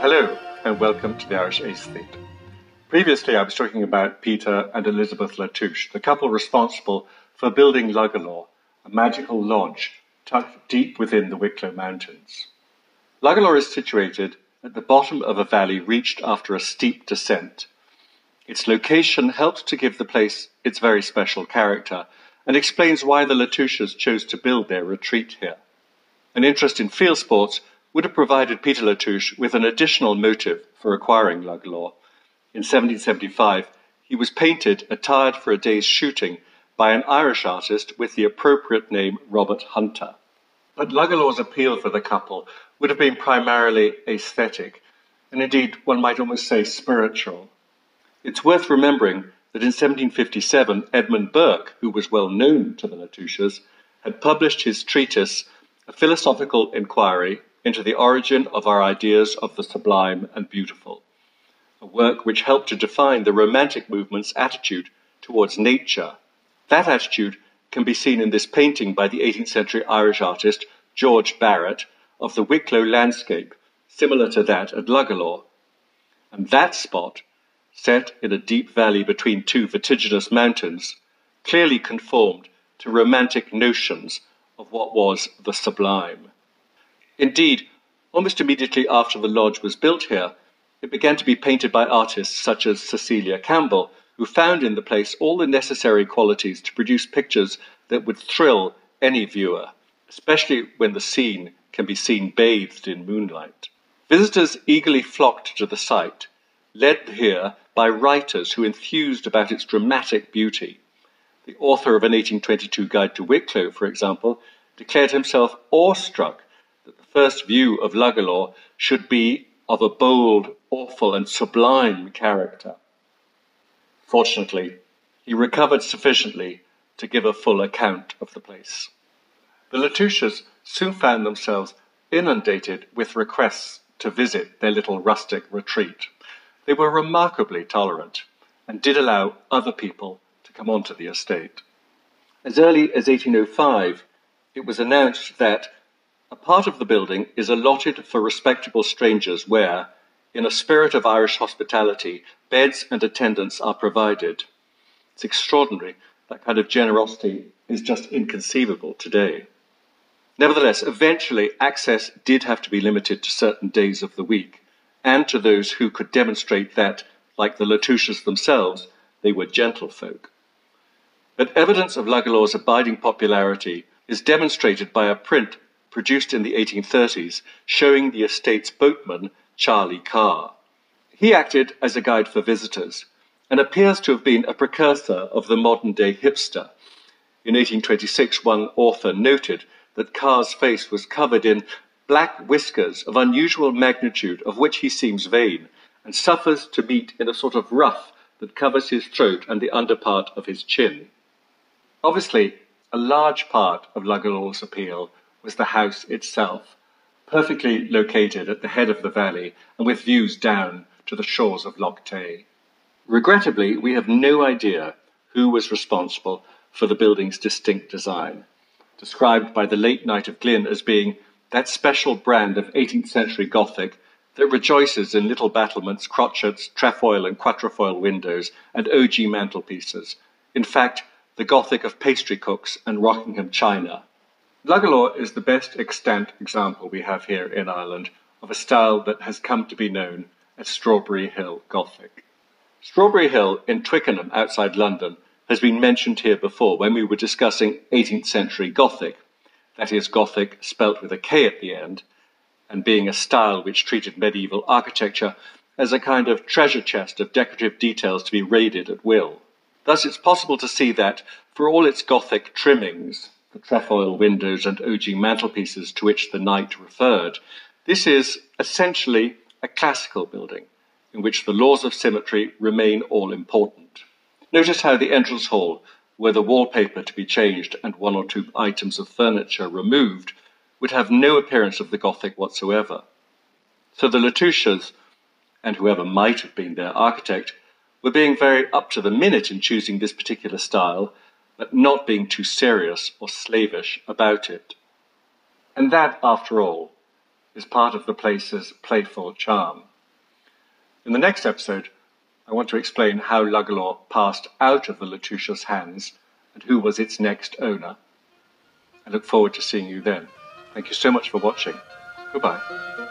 Hello, and welcome to the Irish Aesthete. Previously, I was talking about Peter and Elizabeth Latouche, the couple responsible for building Luggelaw, a magical lodge tucked deep within the Wicklow Mountains. Luggelaw is situated at the bottom of a valley reached after a steep descent. Its location helps to give the place its very special character and explains why the Latouches chose to build their retreat here. An interest in field sports would have provided Peter Latouche with an additional motive for acquiring Luggelaw. In 1775, he was painted attired for a day's shooting by an Irish artist with the appropriate name Robert Hunter. But Luggelaw's appeal for the couple would have been primarily aesthetic, and indeed one might almost say spiritual. It's worth remembering that in 1757, Edmund Burke, who was well known to the Latouches, had published his treatise, A Philosophical Inquiry into the Origin of Our Ideas of the Sublime and Beautiful, a work which helped to define the Romantic movement's attitude towards nature. That attitude can be seen in this painting by the 18th century Irish artist George Barret of the Wicklow landscape, similar to that at Luggelaw. And that spot, set in a deep valley between two vertiginous mountains, clearly conformed to romantic notions of what was the sublime. Indeed, almost immediately after the lodge was built here, it began to be painted by artists such as Cecilia Campbell, who found in the place all the necessary qualities to produce pictures that would thrill any viewer, especially when the scene can be seen bathed in moonlight. Visitors eagerly flocked to the site, led here by writers who enthused about its dramatic beauty. The author of an 1822 Guide to Wicklow, for example, declared himself awestruck that the first view of Luggelaw should be of a bold, awful, and sublime character. Fortunately, he recovered sufficiently to give a full account of the place. The Latouches soon found themselves inundated with requests to visit their little rustic retreat. They were remarkably tolerant and did allow other people come onto the estate. As early as 1805, it was announced that a part of the building is allotted for respectable strangers where, in a spirit of Irish hospitality, beds and attendants are provided. It's extraordinary. That kind of generosity is just inconceivable today. Nevertheless, eventually access did have to be limited to certain days of the week, and to those who could demonstrate that, like the Latouches themselves, they were gentlefolk. But evidence of Luggelaw's abiding popularity is demonstrated by a print produced in the 1830s showing the estate's boatman, Charlie Carr. He acted as a guide for visitors and appears to have been a precursor of the modern day hipster. In 1826, one author noted that Carr's face was covered in black whiskers of unusual magnitude, of which he seems vain, and suffers to meet in a sort of ruff that covers his throat and the underpart of his chin. Obviously, a large part of Luggelaw's appeal was the house itself, perfectly located at the head of the valley and with views down to the shores of Lough Tay. Regrettably, we have no idea who was responsible for the building's distinct design described by the late Knight of Glin as being that special brand of 18th century Gothic that rejoices in little battlements, crockets, trefoil and quatrefoil windows, and ogee mantelpieces. In fact, the Gothic of pastry cooks and Rockingham china. Luggelaw is the best extant example we have here in Ireland of a style that has come to be known as Strawberry Hill Gothic. Strawberry Hill in Twickenham outside London has been mentioned here before when we were discussing 18th century Gothic, that is, Gothic spelt with a K at the end, and being a style which treated medieval architecture as a kind of treasure chest of decorative details to be raided at will. Thus, it's possible to see that, for all its Gothic trimmings, the trefoil windows and ogee mantelpieces to which the knight referred, this is essentially a classical building in which the laws of symmetry remain all important. Notice how the entrance hall, were the wallpaper to be changed and one or two items of furniture removed, would have no appearance of the Gothic whatsoever. So the Latouches, and whoever might have been their architect, were being very up to the minute in choosing this particular style, but not being too serious or slavish about it. And that, after all, is part of the place's playful charm. In the next episode, I want to explain how Luggelaw passed out of the Latouches' hands and who was its next owner. I look forward to seeing you then. Thank you so much for watching. Goodbye.